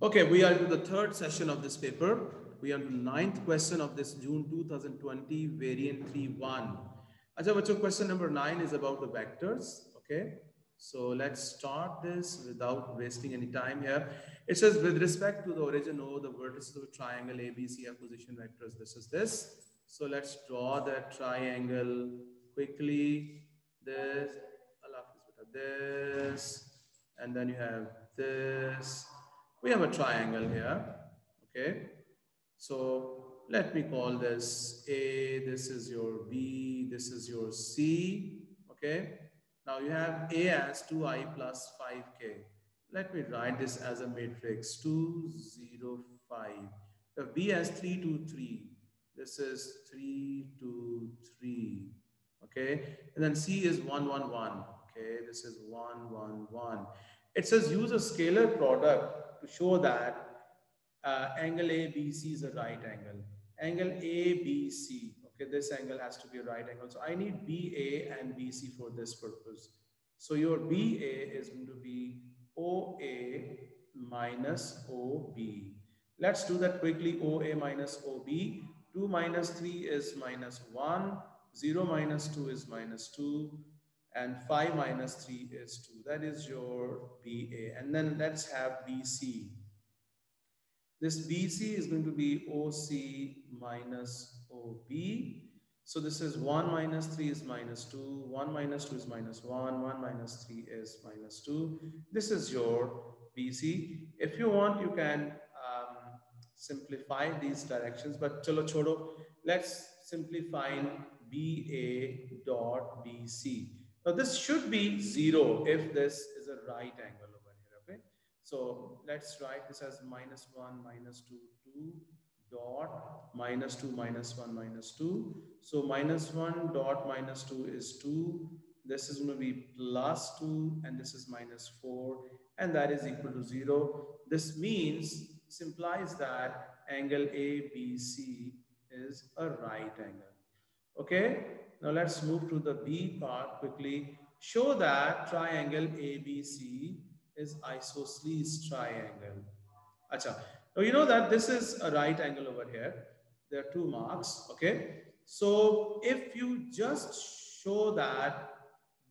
Okay, we are to the third session of this paper. We are to ninth question of this June 2020 variant 3-1. Acha, bacho, question number nine is about the vectors. Okay, so let's start this without wasting any time here. It says with respect to the origin O, the vertices of a triangle ABC have position vectors. This is this. So let's draw that triangle quickly. This, this, and then you have this. We have a triangle here. Okay. So let me call this A, this is your B, this is your C. Okay. Now you have A as 2i plus 5k. Let me write this as a matrix 2, 0, 5. The B as 3, 2, 3. This is 3, 2, 3. Okay. And then C is 1, 1, 1. Okay. This is 1, 1, 1. It says use a scalar product to show that uh, angle ABC is a right angle. Angle ABC, okay, this angle has to be a right angle. So I need BA and BC for this purpose. So your BA is going to be OA minus OB. Let's do that quickly. OA minus OB. 2 minus 3 is minus 1. 0 minus 2 is minus 2. And 5 minus 3 is 2. That is your BA. And then let's have BC. This BC is going to be OC minus OB. So this is 1 minus 3 is minus 2, 1 minus 2 is minus 1, 1 minus 3 is minus 2. This is your BC. If you want, you can um, simplify these directions, but chalo chodo, let's simplify BA dot BC. Now this should be 0 if this is a right angle. Over here, okay? So let's write this as minus 1, minus 2, 2 dot minus 2, minus 1, minus 2. So minus 1 dot minus 2 is 2. This is going to be plus 2 and this is minus 4 and that is equal to 0. This means, implies that angle ABC is a right angle. Okay, now let's move to the B part quickly. Show that triangle ABC is isosceles triangle. Acha. Now you know that this is a right angle over here. There are two marks, okay? So if you just show that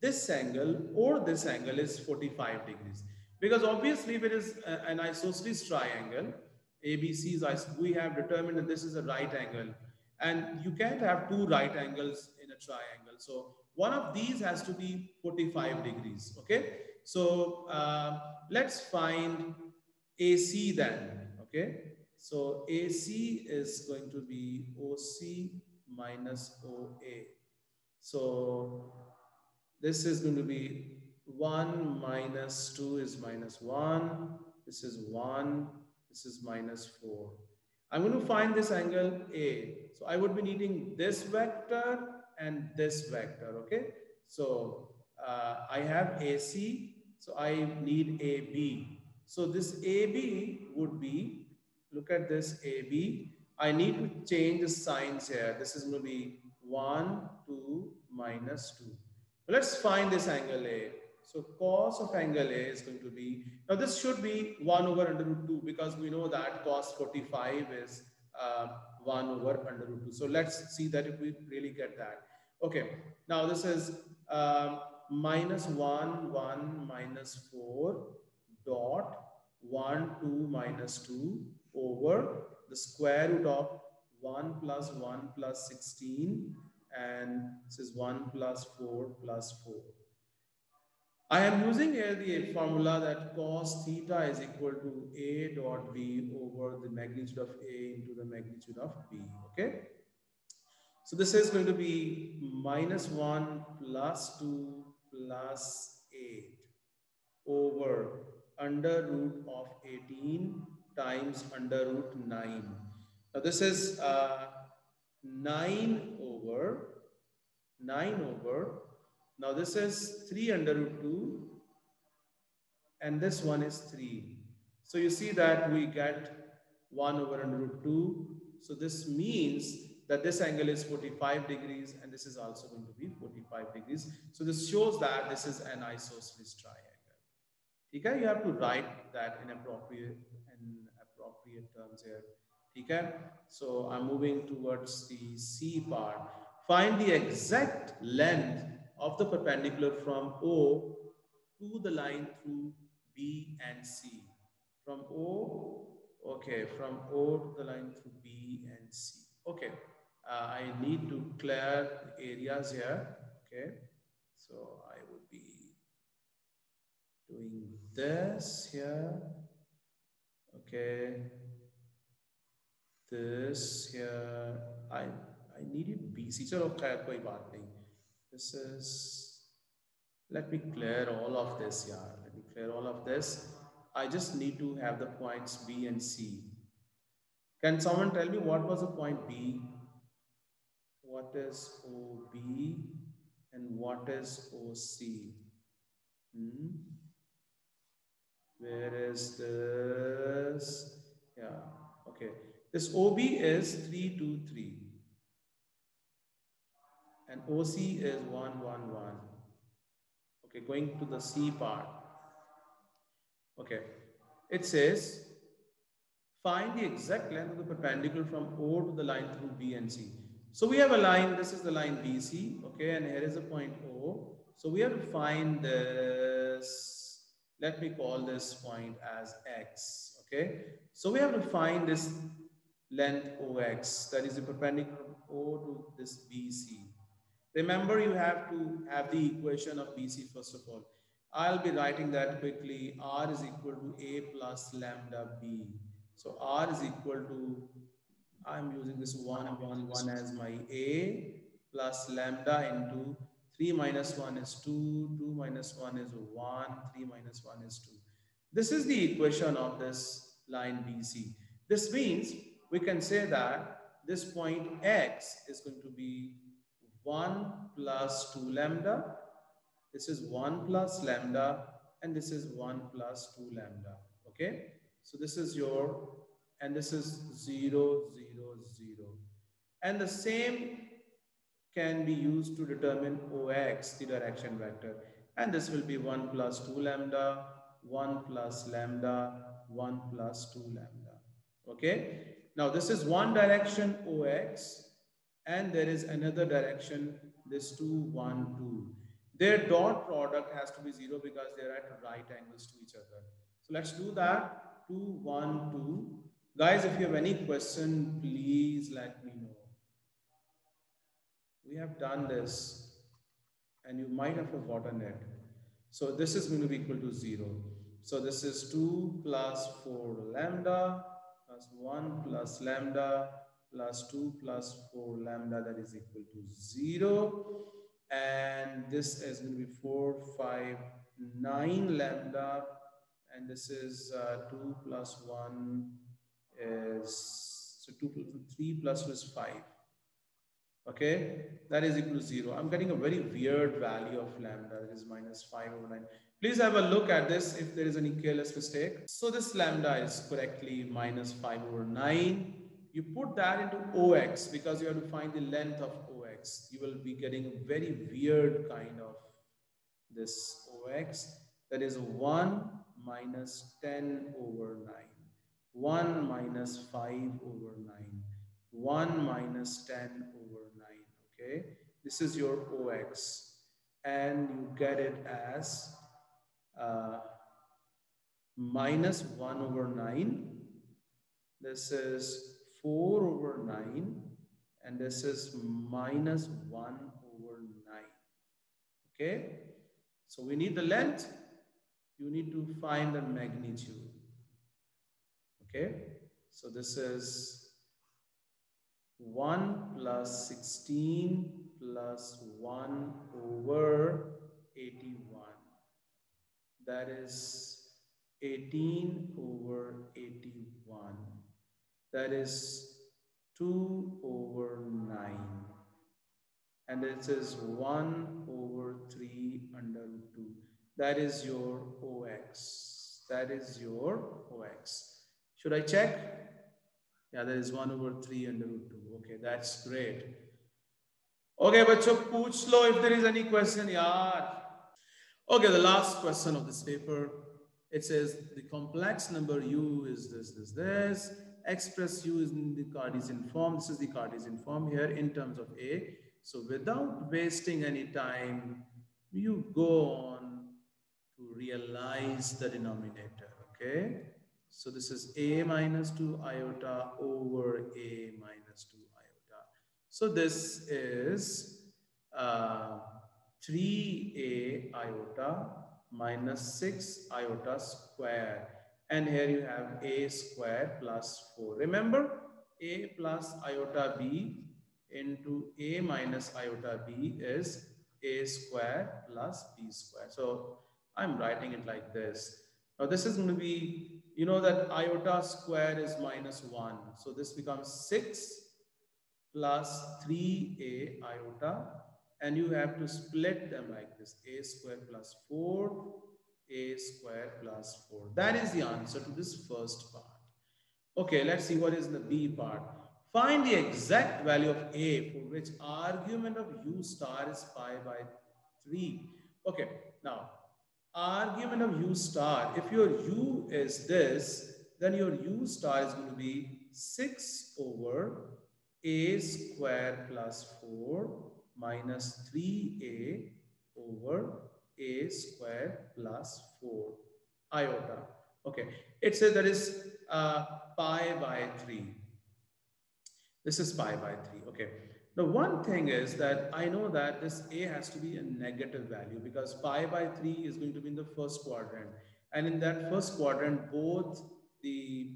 this angle or this angle is 45 degrees, because obviously if it is uh, an isosceles triangle, ABC is, we have determined that this is a right angle and you can't have two right angles a triangle. So one of these has to be 45 degrees, okay? So uh, let's find AC then, okay? So AC is going to be OC minus OA. So this is going to be 1 minus 2 is minus 1. This is 1. This is minus 4. I'm going to find this angle A. So I would be needing this vector and this vector, okay? So uh, I have AC so I need AB. So this AB would be, look at this AB. I need to change the signs here. This is going to be 1, 2, minus 2. Let's find this angle A. So cos of angle A is going to be, now this should be 1 over under root 2 because we know that cos 45 is uh, 1 over under root 2. So let's see that if we really get that. Okay, now this is um, minus 1, 1, minus 4 dot 1, 2, minus 2 over the square root of 1 plus 1 plus 16 and this is 1 plus 4 plus 4. I am using here the formula that cos theta is equal to A dot B over the magnitude of A into the magnitude of B, okay? So this is going to be minus 1 plus 2 plus 8 over under root of 18 times under root 9. Now this is uh, 9 over 9 over. Now this is 3 under root 2 and this one is 3. So you see that we get 1 over under root 2. So this means that this angle is 45 degrees and this is also going to be 45 degrees. So this shows that this is an isosceles triangle. Okay, you have to write that in appropriate and immediate terms here. Okay, so I'm moving towards the C part. Find the exact length of the perpendicular from O to the line through B and C. From O, okay, from O to the line through B and C. Okay, uh, I need to clear areas here. Okay, so I would be doing this here. Okay, this here. I I needed BC. चलो खैर कोई बात नहीं. this is. Let me clear all of this, yeah. Let me clear all of this. I just need to have the points B and C. Can someone tell me what was the point B? What is OB and what is OC? Hmm? Where is this? Yeah, okay. This OB is 323 and OC is 111. Okay, going to the C part. Okay, it says find the exact length of the perpendicular from O to the line through B and C. So we have a line, this is the line BC, okay, and here is a point O. So we have to find this, let me call this point as X, okay. So we have to find this length OX, that is the perpendicular O to this BC. Remember, you have to have the equation of BC first of all. I'll be writing that quickly. R is equal to A plus lambda B. So R is equal to, I'm using this 1, 1, 1 as my A plus lambda into 3 minus 1 is 2, 2 minus 1 is 1, 3 minus 1 is 2. This is the equation of this line BC. This means we can say that this point X is going to be 1 plus 2 lambda. This is 1 plus lambda and this is 1 plus 2 lambda. Okay. So this is your, and this is 0, 0, 0. And the same can be used to determine OX, the direction vector. And this will be 1 plus 2 lambda, 1 plus lambda, 1 plus 2 lambda. Okay. Now this is one direction OX and there is another direction, this 2, 1, 2. Their dot product has to be 0 because they're at right angles to each other. So let's do that. 2, 1, 2. Guys, if you have any question, please let me know. We have done this and you might have forgotten it. So this is going to be equal to 0. So this is 2 plus 4 lambda plus 1 plus lambda plus 2 plus 4 lambda that is equal to 0 and this is going to be 4 5 9 lambda. And this is uh, 2 plus 1 is so 2 3 plus 2 is 5 okay? That is equal to 0 i'm getting a very weird value of lambda that is minus 5 over 9 please have a look at this if there is any careless mistake. So this lambda is correctly minus 5 over 9 you put that into OX because you have to find the length of OX. You will be getting a very weird kind of this OX. That is 1 minus 10 over 9. 1 minus 5 over 9. 1 minus 10 over 9. Okay. This is your OX. And you get it as uh, minus 1 over 9. This is 4 over 9 and this is minus 1 over 9. Okay, so we need the length. You need to find the magnitude. Okay, so this is 1 plus 16 plus 1 over 81. That is 18 over 81 that is 2 over 9 and this is 1 over 3 under root 2 that is your ox that is your ox should i check? Yeah that is 1 over 3 under root 2 okay that's great. Okay but so pooch lo if there is any question yaar. Okay the last question of this paper. It says the complex number u is this, this, this. Express u is in the Cartesian form. This is the Cartesian form here in terms of a. So without wasting any time, you go on to realize the denominator, okay? So this is a minus 2 iota over a minus 2 iota. So this is uh, 3a iota minus 6 iota square. And here you have a square plus 4. Remember, a plus iota b into a minus iota b is a square plus b square. So I'm writing it like this. Now this is going to be, you know that iota square is minus 1. So this becomes 6 plus 3a iota and you have to split them like this a square plus 4 a square plus 4 that is the answer to this first part. Okay let's see what is the b part. Find the exact value of a for which argument of u star is pi by 3 okay now argument of u star if your u is this then your u star is going to be 6 over a square plus 4 minus 3a over a square plus 4 iota. Okay, it says that is uh, pi by 3. This is pi by 3. Okay. The one thing is that I know that this a has to be a negative value because pi by 3 is going to be in the first quadrant. And in that first quadrant, both the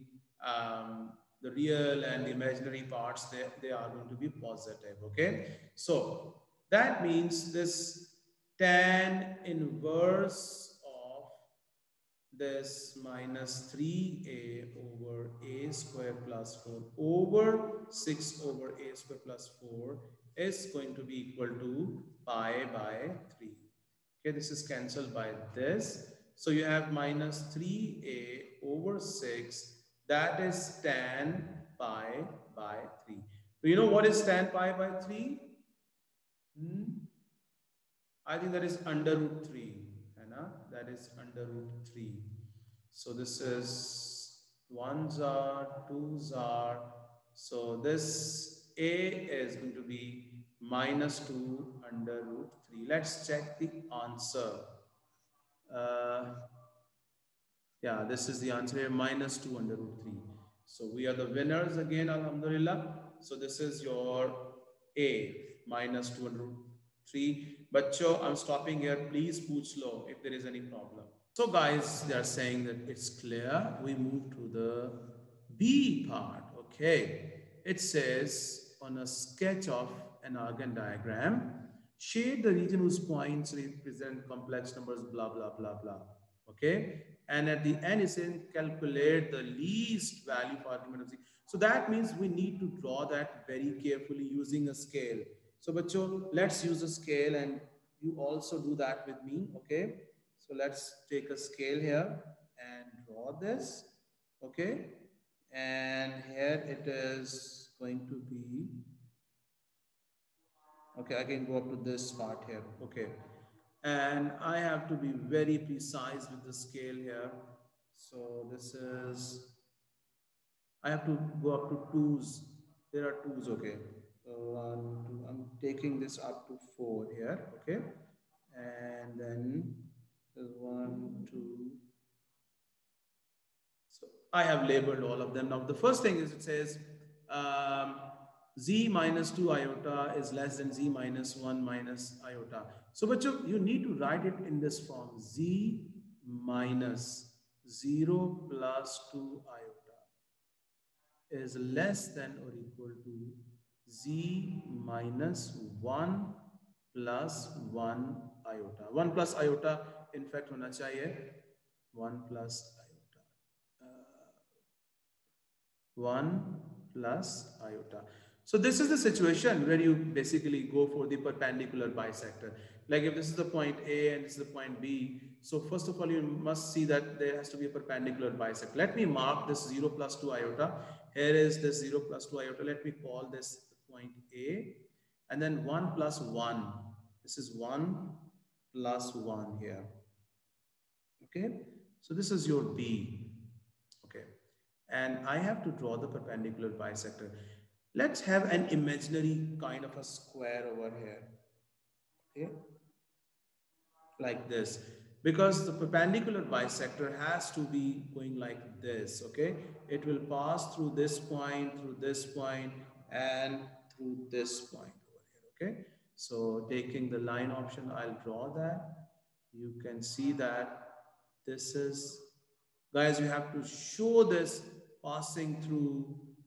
um, the real and the imaginary parts, they, they are going to be positive, okay? So that means this tan inverse of this minus 3a over a square plus 4 over 6 over a square plus 4 is going to be equal to pi by 3. Okay, this is cancelled by this. So you have minus 3a over 6 that is tan pi by 3. Do you know what is tan pi by 3? Hmm? I think that is under root 3. Anna, That is under root 3. So this is 1s are, 2s are. So this A is going to be minus 2 under root 3. Let's check the answer. Uh, yeah, this is the answer here, minus 2 under root 3. So we are the winners again, Alhamdulillah. So this is your A, minus 2 under root 3. Bacho, I'm stopping here. Please put slow if there is any problem. So guys, they are saying that it's clear. We move to the B part. Okay. It says on a sketch of an Argand diagram, shade the region whose points represent complex numbers, blah, blah, blah, blah. Okay. And at the end, it's saying calculate the least value for argument of z. So that means we need to draw that very carefully using a scale. So, bacho, let's use a scale and you also do that with me. Okay. So let's take a scale here and draw this. Okay. And here it is going to be, okay, I can go up to this part here. Okay. And I have to be very precise with the scale here. So this is, I have to go up to twos. There are twos, okay. One, two, I'm taking this up to four here, okay. And then one, two. So I have labeled all of them. Now the first thing is it says, um, z minus 2 iota is less than z minus 1 minus iota. So, but you, you need to write it in this form z minus 0 plus 2 iota is less than or equal to z minus 1 plus 1 iota. 1 plus iota in fact होना चाहिए 1 plus iota. Uh, 1 plus iota. So this is the situation where you basically go for the perpendicular bisector. Like if this is the point A and this is the point B. So first of all, you must see that there has to be a perpendicular bisector. Let me mark this 0 plus 2 iota. Here is this 0 plus 2 iota. Let me call this point A. And then 1 plus 1. This is 1 plus 1 here. Okay. So this is your B. Okay. And I have to draw the perpendicular bisector. Let's have an imaginary kind of a square over here. Okay. Like this. Because the perpendicular bisector has to be going like this. Okay. It will pass through this point, through this point, and through this point over here. Okay. So taking the line option, I'll draw that. You can see that this is, guys, you have to show this passing through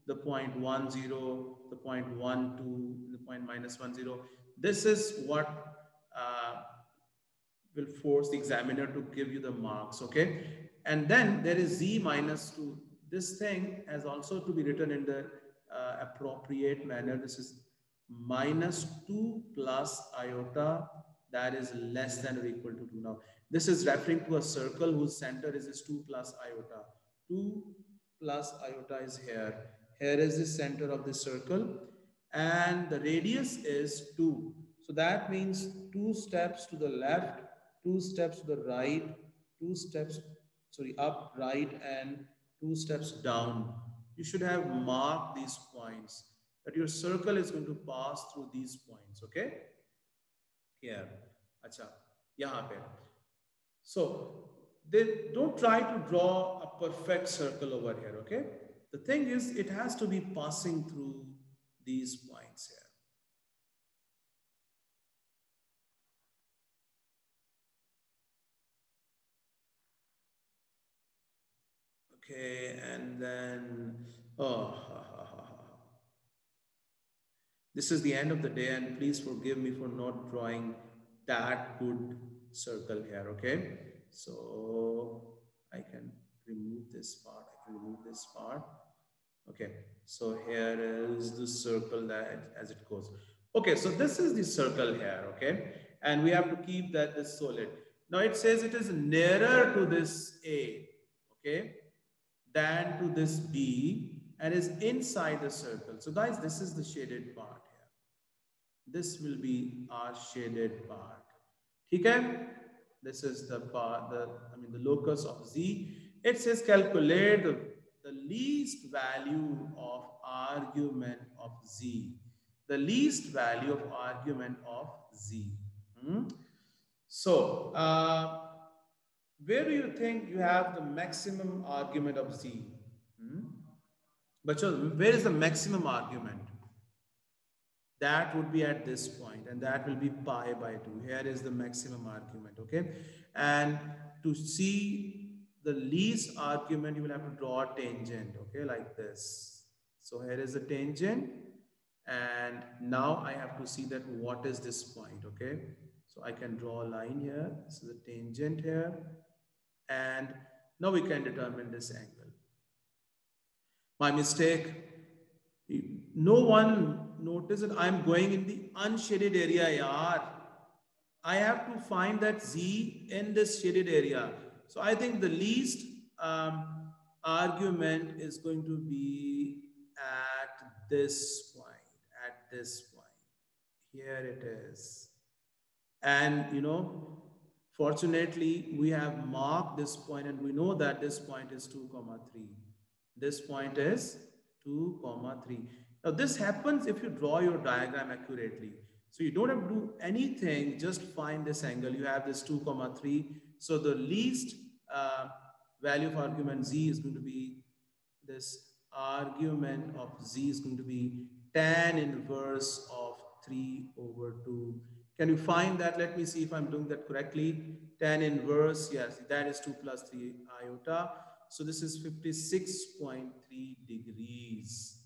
the point one zero, the point one two, the point minus one zero. This is what uh, will force the examiner to give you the marks, okay? And then there is z minus 2. This thing has also to be written in the uh, appropriate manner. This is minus 2 plus iota that is less than or equal to 2. Now, this is referring to a circle whose center is this 2 plus iota. 2 plus iota is here. Here is the center of the circle and the radius is 2. So that means two steps to the left, two steps to the right, two steps, sorry, up, right, and two steps down. You should have marked these points that your circle is going to pass through these points, okay? Here, acha, yahan. So, they don't try to draw a perfect circle over here, okay? The thing is, it has to be passing through these points here. Okay, and then, oh, this is the end of the day and please forgive me for not drawing that good circle here, okay? So I can remove this part, I can remove this part. Okay, so here is the circle that as it goes. Okay, so this is the circle here, okay? And we have to keep that this solid. Now it says it is nearer to this A, okay, than to this B and is inside the circle. So guys, this is the shaded part here. This will be our shaded part. Okay? This is the part, the I mean the locus of Z. It says calculate the, the least value of argument of Z. The least value of argument of Z. Hmm? So, uh, where do you think you have the maximum argument of Z? Hmm? But where is the maximum argument? That would be at this point and that will be pi by 2. Here is the maximum argument, okay? And to see the least argument, you will have to draw a tangent, okay, like this. So here is the tangent and now I have to see that what is this point, okay? So I can draw a line here. This is a tangent here and now we can determine this angle. My mistake, no one noticed that I'm going in the unshaded area, yaar. I have to find that Z in this shaded area. So I think the least um, argument is going to be at this point, at this point. Here it is. And, you know, Fortunately, we have marked this point and we know that this point is 2 comma 3. This point is 2 comma 3. Now this happens if you draw your diagram accurately. So you don't have to do anything, just find this angle. You have this 2 comma 3. So the least uh, value of argument z is going to be this argument of z is going to be tan inverse of 3 over 2 can you find that? Let me see if I'm doing that correctly. Tan inverse, yes, that is 2 plus 3 iota. So this is 56.3 degrees.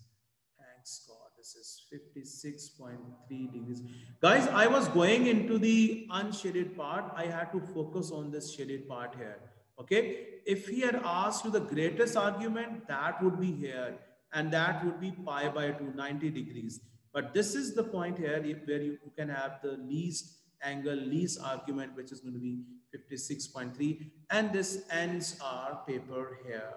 Thanks God, this is 56.3 degrees. Guys, I was going into the unshaded part. I had to focus on this shaded part here. Okay, if he had asked you the greatest argument, that would be here. And that would be pi by 2, 90 degrees. But this is the point here where you can have the least angle, least argument, which is going to be 56.3. And this ends our paper here.